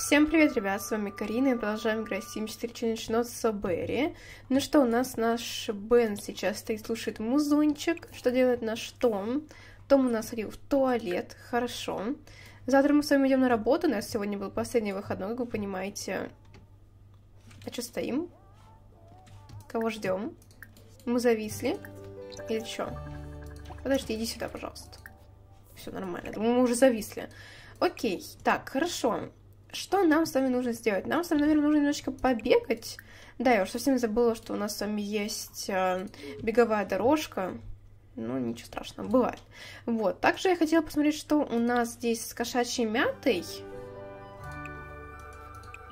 Всем привет, ребят, с вами Карина, и продолжаем играть в Sim 4 Challenge Not Собери. Ну что, у нас наш Бен сейчас стоит, слушает музончик. Что делает наш Том? Том у нас ходил в туалет, хорошо. Завтра мы с вами идем на работу, у нас сегодня был последний выходной, как вы понимаете. А что стоим? Кого ждем? Мы зависли? Или что? Подожди, иди сюда, пожалуйста. Все нормально, думаю, мы уже зависли. Окей, так, хорошо. Что нам с вами нужно сделать? Нам с вами, наверное, нужно немножечко побегать. Да, я уже совсем забыла, что у нас с вами есть э, беговая дорожка. Ну, ничего страшного, бывает. Вот, также я хотела посмотреть, что у нас здесь с кошачьей мятой.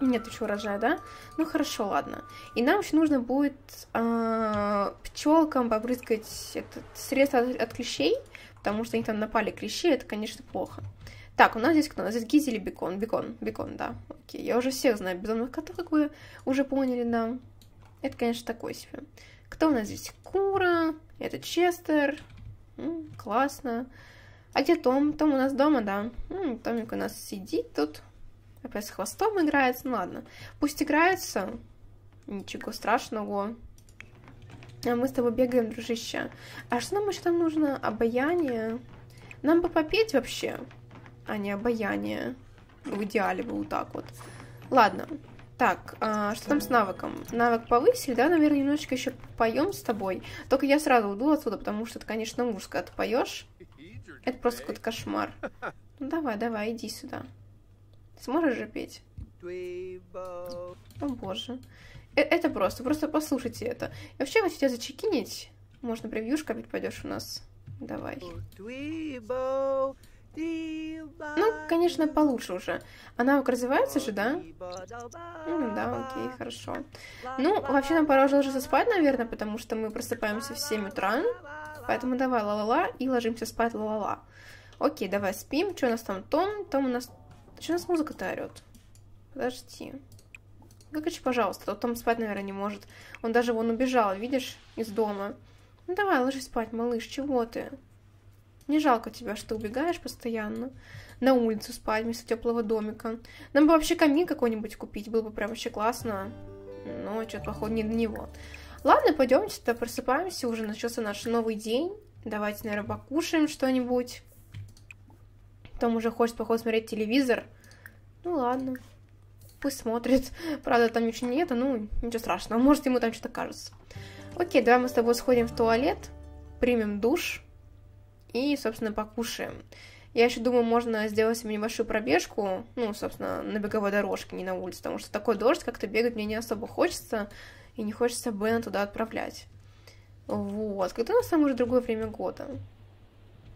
Нет еще урожая, да? Ну хорошо, ладно. И нам еще нужно будет э, пчелкам побрызгать этот средство от, от клещей, потому что они там напали клещи, это, конечно, плохо. Так, у нас здесь кто? У нас здесь Гизи или Бекон? Бекон, Бекон, да. Окей, я уже всех знаю безумных котов, как вы уже поняли, да. Это, конечно, такой себе. Кто у нас здесь? Кура, это Честер. М, классно. А где Том? Том у нас дома, да. М, Томик у нас сидит тут. Опять с хвостом играется. Ну ладно. Пусть играется. Ничего страшного. А мы с тобой бегаем, дружище. А что нам еще там нужно? Обаяние. Нам бы попеть вообще а не обаяние. В идеале бы вот так вот. Ладно. Так, а, что там с навыком? Навык повысили, да? Наверное, немножечко еще поем с тобой. Только я сразу уйду отсюда, потому что это, конечно, ужас, когда ты поешь. Это просто какой-то кошмар. Ну давай, давай, иди сюда. Сможешь же петь? О боже. Э это просто, просто послушайте это. И вообще хотите зачекинить? Можно превьюшка опять пойдешь у нас. Давай. Ну, конечно, получше уже. А навык развивается же, да? Ну, да, окей, хорошо. Ну, вообще нам пора уже ложиться спать, наверное, потому что мы просыпаемся в 7 утра. Поэтому давай ла-ла-ла и ложимся спать ла-ла-ла. Окей, давай спим. Что у нас там? Том? Том у нас... Что у нас музыка-то орёт? Подожди. Выключи, пожалуйста, а то Том спать, наверное, не может. Он даже вон убежал, видишь, из дома. Ну давай, ложись спать, малыш, чего ты? Не жалко тебя, что убегаешь постоянно на улицу спать вместо теплого домика. Нам бы вообще камин какой-нибудь купить, было бы прям вообще классно. Но что-то, походу, не до него. Ладно, пойдемте, тогда просыпаемся, уже начался наш новый день. Давайте, наверное, покушаем что-нибудь. Том уже хочет, походу, смотреть телевизор. Ну ладно, пусть смотрит. Правда, там ничего нет, ну, ничего страшного, может, ему там что-то кажется. Окей, давай мы с тобой сходим в туалет, примем душ и, собственно, покушаем. Я еще думаю, можно сделать себе небольшую пробежку, ну, собственно, на беговой дорожке, не на улице, потому что такой дождь, как-то бегать мне не особо хочется, и не хочется Бена туда отправлять. Вот. Когда у нас там уже другое время года?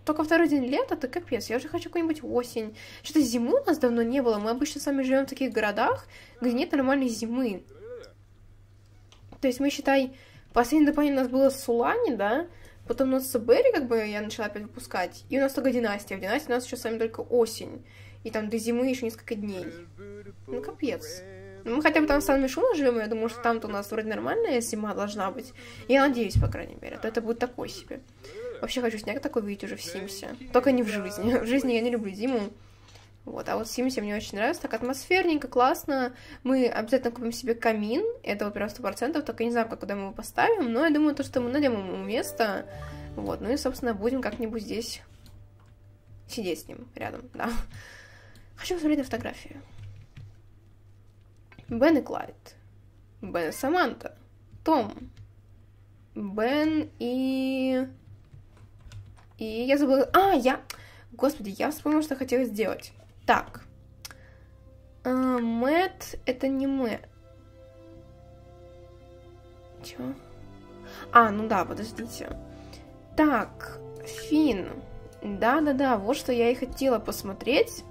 Только второй день лета, то капец, я уже хочу какую-нибудь осень. Что-то зимы у нас давно не было, мы обычно с вами живем в таких городах, где нет нормальной зимы. То есть мы, считай, последнее дополнение у нас было в Сулане, да, Потом у нас Сабери, как бы, я начала опять выпускать. И у нас только Династия. В Династии у нас еще с вами только осень. И там до зимы еще несколько дней. Ну, капец. Ну, мы хотя бы там в Сан-Мишуна живем, я думаю, что там-то у нас вроде нормальная зима должна быть. Я надеюсь, по крайней мере, то это будет такой себе. Вообще хочу снег такой видеть уже в Симсе. Только не в жизни. В жизни я не люблю зиму. Вот, а вот Симси мне очень нравится, так атмосферненько, классно. Мы обязательно купим себе камин, это вот прям сто процентов, только не знаю, как куда мы его поставим, но я думаю, то, что мы найдем ему место, вот, ну и, собственно, будем как-нибудь здесь сидеть с ним рядом, да. Хочу посмотреть на фотографию. Бен и Клайд. Бен и Саманта. Том. Бен и... И я забыла... А, я... Господи, я вспомнила, что хотела сделать. Так. А, Мэтт это не Мэтт. Чё? А, ну да, подождите. Так, Фин. Да-да-да, вот что я и хотела посмотреть.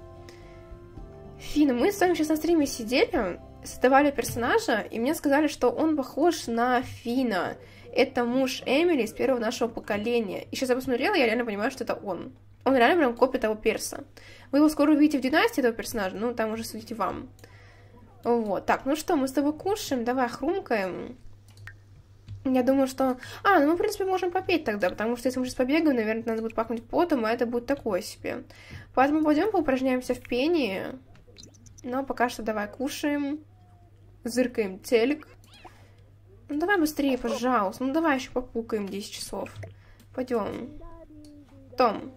Фин, мы с вами сейчас на стриме сидели, создавали персонажа, и мне сказали, что он похож на Фина. Это муж Эмили из первого нашего поколения. И сейчас я посмотрела, я реально понимаю, что это он. Он реально прям копия того перса. Вы его скоро увидите в династии, этого персонажа, ну, там уже судите вам. Вот, так, ну что, мы с тобой кушаем, давай хрумкаем. Я думаю, что... А, ну мы, в принципе, можем попеть тогда, потому что если мы сейчас побегаем, наверное, надо будет пахнуть потом, а это будет, а такое себе. Поэтому пойдем поупражняемся в пении. Но пока что давай кушаем. Зыркаем телек. Ну давай быстрее, пожалуйста. Ну давай еще попукаем 10 часов. Пойдем. Том,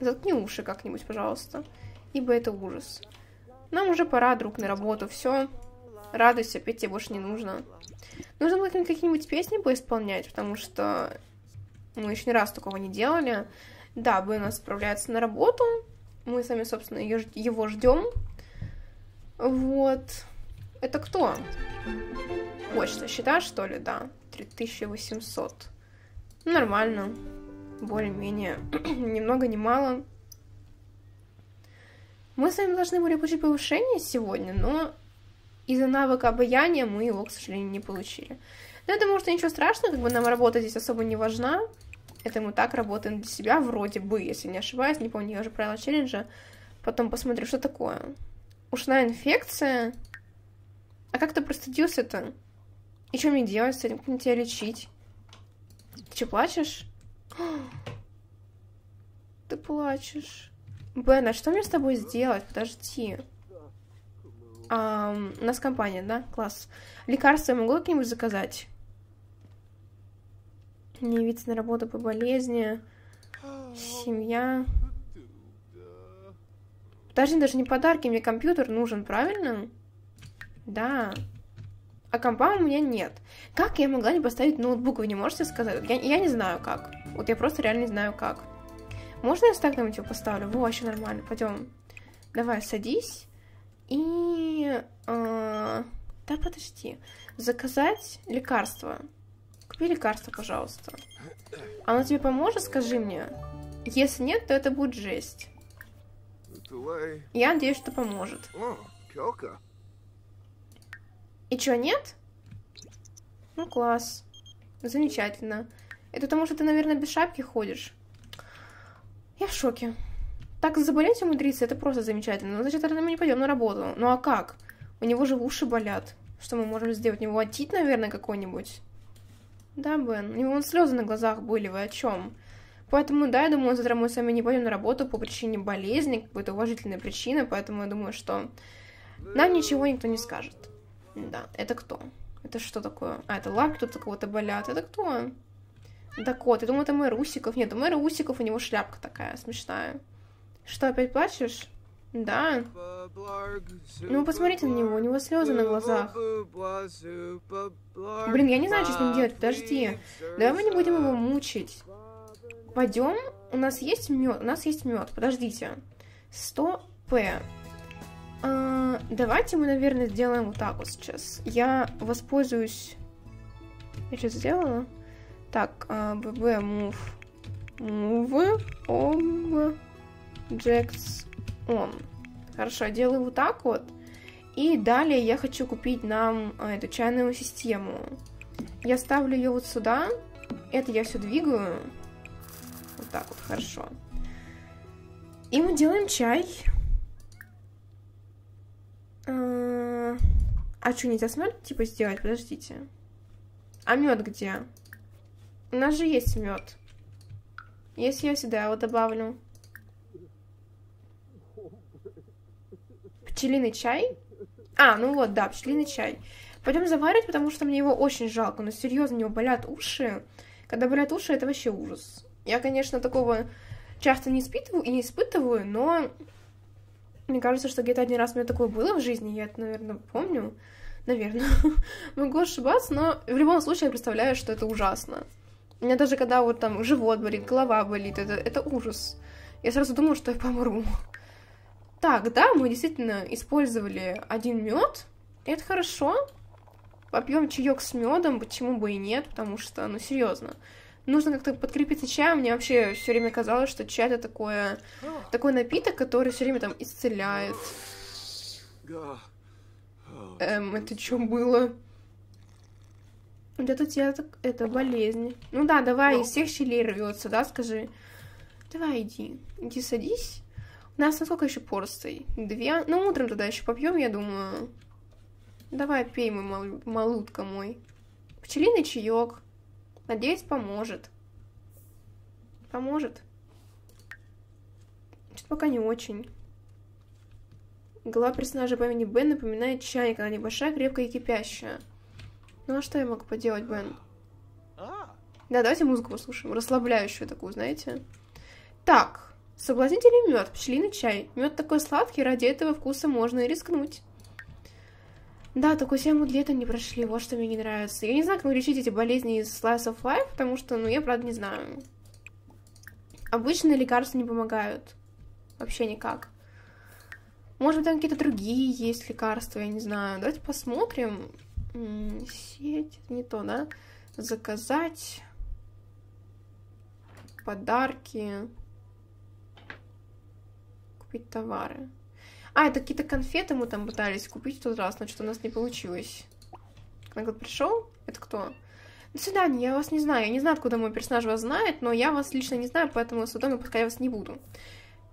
заткни уши как-нибудь, пожалуйста. Ибо это ужас. Нам уже пора, друг, на работу. Все. Радуйся, петь тебе больше не нужно. Нужно было какие-нибудь песни поисполнять, потому что мы еще ни раз такого не делали. Да, Бен нас отправляется на работу. Мы сами, собственно, его ждем. Вот. Это кто? Почта, счета, что ли? Да. 3800. Ну, нормально. Более-менее. Ни много, ни мало. Мы с вами должны были получить повышение сегодня, но из-за навыка обаяния мы его, к сожалению, не получили. Но я думаю, что ничего страшного, как бы нам работа здесь особо не важна. Это мы так работаем для себя, вроде бы, если не ошибаюсь, не помню, я уже правила челленджа. Потом посмотрю, что такое. Ушная инфекция? А как ты простудился-то? И что мне делать с этим? Как мне тебя лечить? Ты что, плачешь? Ты плачешь. Бен, а что мне с тобой сделать? Подожди. А, у нас компания, да? Класс. Лекарства я могу какие-нибудь заказать? Не явиться на работу по болезни. Семья. Подожди, даже не подарки, мне компьютер нужен, правильно? Да. А компа у меня нет. Как я могла не поставить ноутбук, вы не можете сказать? Я, я не знаю как. Вот я просто реально не знаю как. Можно я так его поставлю? Во, вообще нормально. Пойдем. Давай, садись. И... Э, да, подожди. Заказать лекарство. Купи лекарство, пожалуйста. Оно тебе поможет, скажи мне? Если нет, то это будет жесть. Я надеюсь, что поможет. И что, нет? Ну, класс. Замечательно. Это потому, что ты, наверное, без шапки ходишь. Я в шоке. Так заболеть умудриться, это просто замечательно. Ну, значит, тогда мы не пойдем на работу. Ну, а как? У него же уши болят. Что мы можем сделать? У него отит, наверное, какой-нибудь? Да, Бен. У него вон слезы на глазах были, вы о чем? Поэтому, да, я думаю, завтра мы с вами не пойдем на работу по причине болезни, какой-то уважительной причины, поэтому я думаю, что нам ничего никто не скажет. Да, это кто? Это что такое? А, это лапки тут у кого-то болят. Это кто? Да кот. Я думаю, это мэр Усиков. Нет, у мэра Усиков у него шляпка такая смешная. Что, опять плачешь? Да. Ну, посмотрите на него, у него слезы на глазах. Блин, я не знаю, что с ним делать, подожди. Давай мы не будем его мучить. Пойдем, у нас есть мед, у нас есть мед, подождите. 100п. А, давайте мы, наверное, сделаем вот так вот сейчас. Я воспользуюсь... Я что сделала? Так, bb move. Move objects on. Хорошо, делаю вот так вот. И далее я хочу купить нам а, эту чайную систему. Я ставлю ее вот сюда. Это я все двигаю. Вот так вот, хорошо. И мы делаем чай. А, а что, нельзя с медом типа сделать? Подождите. А мед где? У нас же есть мед. Если я сюда его добавлю. Пчелиный чай? А, ну вот, да, пчелиный чай. Пойдем заваривать, потому что мне его очень жалко. Но серьезно, у него болят уши. Когда болят уши, это вообще ужас. Я, конечно, такого часто не испытываю и не испытываю, но мне кажется, что где-то один раз у меня такое было в жизни, я это, наверное, помню. Наверное. Могу ошибаться, но в любом случае я представляю, что это ужасно. У меня даже когда вот там живот болит, голова болит, это, это ужас. Я сразу думаю, что я помру. Так, да, мы действительно использовали один мед. Это хорошо. Попьем чаек с медом, почему бы и нет, потому что, ну, серьезно нужно как-то подкрепиться чаем. Мне вообще все время казалось, что чай это такое, такой напиток, который все время там исцеляет. Эм, это что было? Это тебя так, это болезнь. Ну да, давай, из всех щелей рвется, да, скажи. Давай, иди, иди садись. У нас на сколько еще порций? Две? Ну, утром тогда еще попьем, я думаю. Давай, пей, мой мал... малутка мой. Пчелиный чаек. Надеюсь, поможет. Поможет. Что-то пока не очень. Голова персонажа по имени Бен напоминает чайник, она небольшая, крепкая и кипящая. Ну а что я могу поделать, Бен? Да, давайте музыку послушаем, расслабляющую такую, знаете. Так, соблазнительный мед, пчелиный чай. Мед такой сладкий, ради этого вкуса можно и рискнуть. Да, такой 7 лет не прошли, вот что мне не нравится. Я не знаю, как лечить эти болезни из Slice of Life, потому что, ну, я правда не знаю. Обычные лекарства не помогают. Вообще никак. Может быть, там какие-то другие есть лекарства, я не знаю. Давайте посмотрим. Сеть, не то, да? Заказать подарки, купить товары. А, это какие-то конфеты мы там пытались купить в тот раз, что у нас не получилось. Когда пришел? Это кто? До свидания, я вас не знаю. Я не знаю, откуда мой персонаж вас знает, но я вас лично не знаю, поэтому с дома пускай я вас не буду.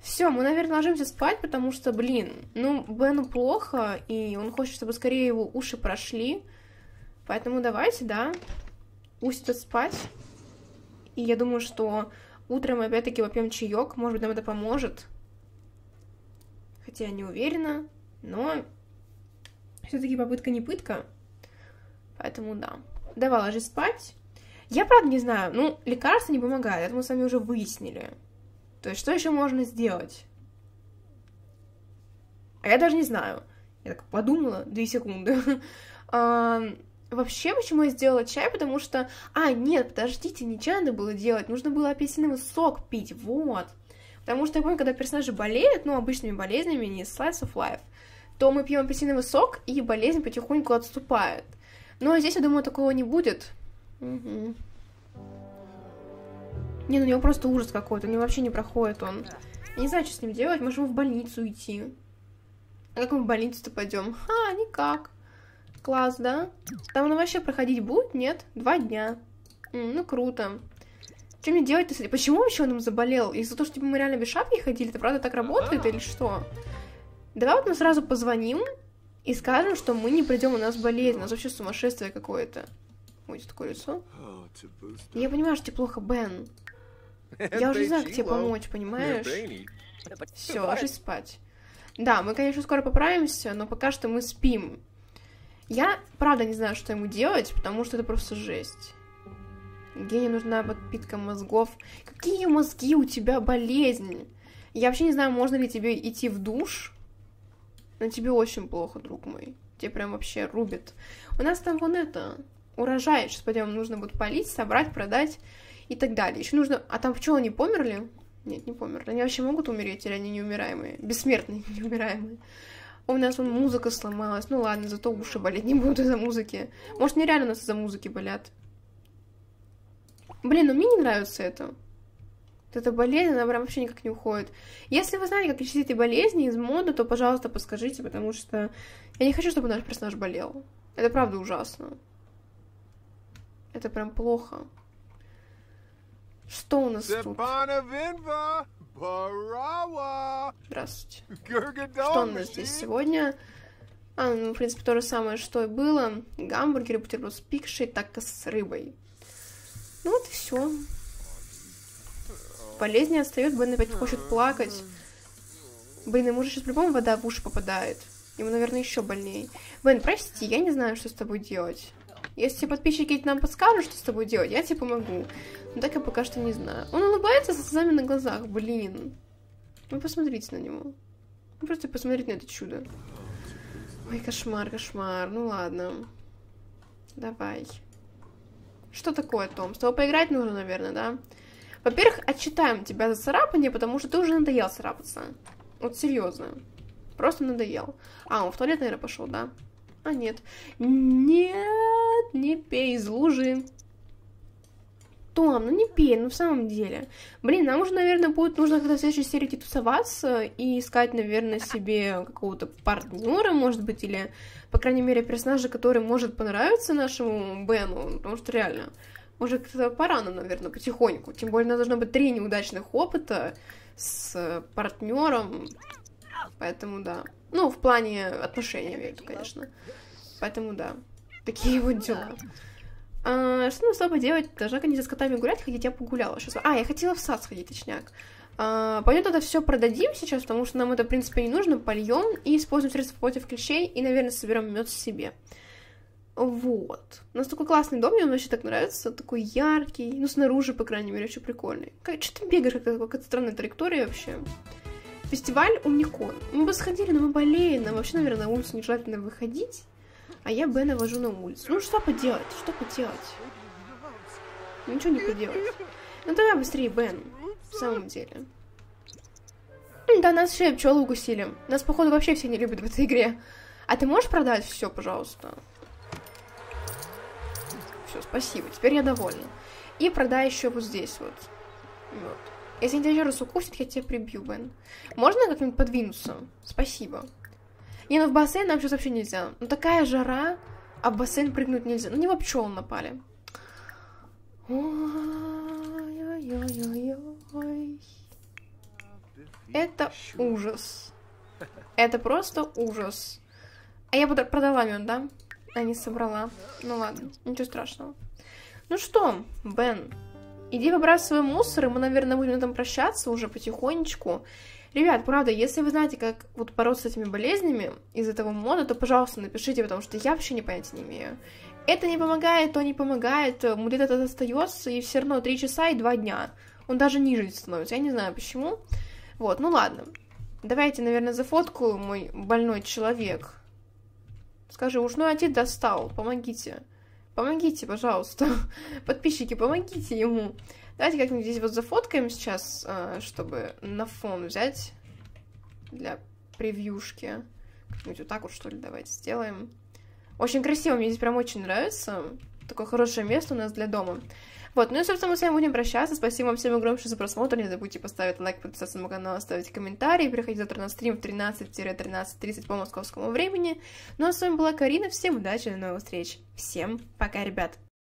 Все, мы, наверное, ложимся спать, потому что, блин, ну, Бену плохо, и он хочет, чтобы скорее его уши прошли. Поэтому давайте, да, пусть идет спать. И я думаю, что утром мы опять-таки попьем чаек, может быть, нам это поможет. Хотя я не уверена, но все-таки попытка не пытка. Поэтому да. Давай ложись спать. Я правда не знаю, ну, лекарства не помогают, это мы с вами уже выяснили. То есть, что еще можно сделать? А я даже не знаю. Я так подумала, две секунды. а, вообще, почему я сделала чай? Потому что... А, нет, подождите, не чай надо было делать, нужно было апельсиновый сок пить, вот. Потому что я помню, когда персонажи болеют, ну, обычными болезнями, не slice of life, то мы пьем апельсиновый сок, и болезнь потихоньку отступает. Но здесь, я думаю, такого не будет. Угу. Не, ну у него просто ужас какой-то, у него вообще не проходит он. Я не знаю, что с ним делать, можем в больницу идти. А как мы в больницу-то пойдем? А, никак. Класс, да? Там он вообще проходить будет? Нет? Два дня. М, ну, круто. Что мне делать-то? Почему вообще он им заболел? Из-за того, что типа, мы реально без шапки ходили? Это правда так работает или что? Давай вот мы сразу позвоним и скажем, что мы не придем, у нас болезнь, у нас вообще сумасшествие какое-то. Ой, такое лицо. Я понимаю, что тебе плохо, Бен. Я уже знаю, как тебе помочь, понимаешь? Все, ложись спать. Да, мы, конечно, скоро поправимся, но пока что мы спим. Я, правда, не знаю, что ему делать, потому что это просто жесть. Гене нужна подпитка мозгов. Какие мозги у тебя болезнь? Я вообще не знаю, можно ли тебе идти в душ, но тебе очень плохо, друг мой. Тебе прям вообще рубит. У нас там вон это, урожай. Сейчас пойдем, нужно будет полить, собрать, продать и так далее. Еще нужно... А там пчелы не померли? Нет, не померли. Они вообще могут умереть, или они неумираемые? Бессмертные, неумираемые. У нас вон музыка сломалась. Ну ладно, зато уши болеть не будут из-за музыки. Может, нереально у нас из-за музыки болят. Блин, ну мне не нравится это. Вот эта болезнь, она прям вообще никак не уходит. Если вы знаете, как лечить эти болезни из моды, то, пожалуйста, подскажите, потому что я не хочу, чтобы наш персонаж болел. Это правда ужасно. Это прям плохо. Что у нас тут? Здравствуйте. Что у нас здесь сегодня? А, ну, в принципе, то же самое, что и было. Гамбургеры, бутерброд с пикшей, так с рыбой. Ну вот и все. Болезнь отстает, Бен опять хочет плакать. Блин, ему же сейчас по-любому вода в уши попадает. Ему, наверное, еще больнее. Бен, прости, я не знаю, что с тобой делать. Если подписчики нам подскажут, что с тобой делать, я тебе помогу. Но так я пока что не знаю. Он улыбается со слезами на глазах, блин. Вы посмотрите на него. Вы просто посмотрите на это чудо. Ой, кошмар, кошмар. Ну ладно. Давай. Что такое, Том? С тобой поиграть нужно, наверное, да? Во-первых, отчитаем тебя за царапание, потому что ты уже надоел царапаться. Вот серьезно. Просто надоел. А, он в туалет, наверное, пошел, да? А, нет. Нет, не пей из лужи. Том, ну не пей, ну в самом деле. Блин, нам уже, наверное, будет нужно когда в следующей серии тусоваться и искать, наверное, себе какого-то партнера, может быть, или, по крайней мере, персонажа, который может понравиться нашему Бену, потому что реально, уже как-то пора нам, наверное, потихоньку. Тем более, у нас должно быть три неудачных опыта с партнером, поэтому да. Ну, в плане отношений, я имею в виду, конечно. Поэтому да, такие вот дела. А, что нам с тобой делать? Должна, конечно, с котами гулять, ходить, я погуляла сейчас. А, я хотела в сад сходить, точняк. А, пойдет это все продадим сейчас, потому что нам это, в принципе, не нужно, польем и используем средства против клещей, и, наверное, соберем мед себе. Вот. У нас такой классный дом, мне он вообще так нравится, такой яркий, ну, снаружи, по крайней мере, очень прикольный. Как, что ты бегаешь, как какая-то странная траектория вообще. Фестиваль Умникон. Мы бы сходили, но мы болеем, нам вообще, наверное, на улицу нежелательно выходить, а я Бена вожу на улицу. Ну, что поделать, что поделать? Ничего не поделать. Ну, давай быстрее, Бен, в самом деле. Да, нас еще пчелы укусили. Нас, походу, вообще все не любят в этой игре. А ты можешь продать все, пожалуйста? Все, спасибо, теперь я довольна. И продай еще вот здесь вот. Вот. Если тебя еще раз укусит, я тебя прибью, Бен. Можно как-нибудь подвинуться? Спасибо. Не, ну в бассейн нам сейчас вообще нельзя. Ну такая жара, а в бассейн прыгнуть нельзя. Ну не во пчел напали. Ой-ой-ой-ой. Это ужас. Это просто ужас. А я продала мед, да? А не собрала. Ну ладно, ничего страшного. Ну что, Бен, иди выбрасывай мусор, и мы, наверное, будем там прощаться уже потихонечку. Ребят, правда, если вы знаете, как вот бороться с этими болезнями из этого мода, то, пожалуйста, напишите, потому что я вообще не понятия не имею. Это не помогает, то не помогает, мудит этот остается, и все равно 3 часа и 2 дня. Он даже ниже становится, я не знаю почему. Вот, ну ладно. Давайте, наверное, за фотку мой больной человек. Скажи, ушной отец достал, помогите. Помогите, пожалуйста. Подписчики, помогите ему. Давайте как-нибудь здесь вот зафоткаем сейчас, а, чтобы на фон взять для превьюшки. Как-нибудь вот так вот, что ли, давайте сделаем. Очень красиво, мне здесь прям очень нравится. Такое хорошее место у нас для дома. Вот, ну и, собственно, мы с вами будем прощаться. Спасибо вам всем огромное за просмотр. Не забудьте поставить лайк, подписаться на мой канал, оставить комментарии. Приходите завтра на стрим в 13-13.30 по московскому времени. Ну а с вами была Карина. Всем удачи, до новых встреч. Всем пока, ребят.